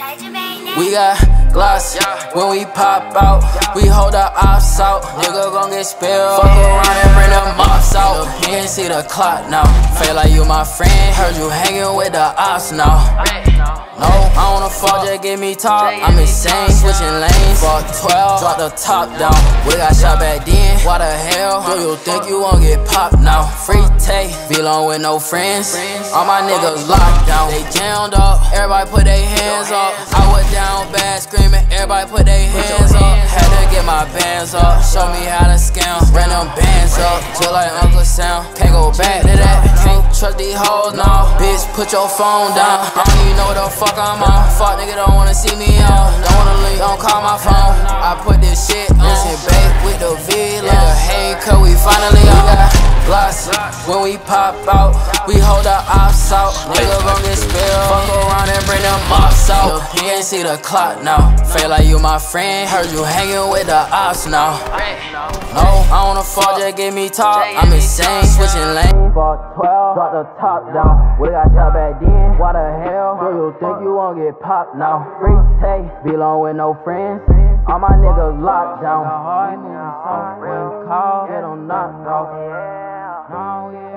We got Glocks when we pop out. We hold our ops out. Nigga gon' get spilled. Fuck around and bring them mops out. You ain't see the clock now. Feel like you my friend. Heard you hanging with the ops now. No, I wanna fuck, just give me top. I'm insane, switching lanes. Fuck 12, drop the top down. We got shot back then. Why the hell do you think you won't get popped now? Free take, V-Long with no friends. All my niggas locked down. They jammed up, everybody put their hands up. I was down bad, screaming, everybody put their hands up. Had to get my bands up, show me how to scam. Ran them bands up, just like Uncle Sam. Can't go back to that, can't trust these hoes now. Bitch, put your phone down. I don't even know what the fuck I'm on. Fuck nigga don't wanna see me on. Don't wanna leave, don't call my phone. I put this shit on. Listen, babe, with the V, when we pop out. We hold our ops out. Nigga gon' get spilled. Fuck around and bring them mops out. He ain't see the clock now. Feel like you my friend. Heard you hanging with the ops now. No, I wanna fall, just give me talk. I'm insane, switching lanes. Fuck 12, drop the top down. We got shot back then. Why the hell do you think you won't get popped now? Free take, V-Long with no friends. All my niggas locked down. When call, get them knocked off.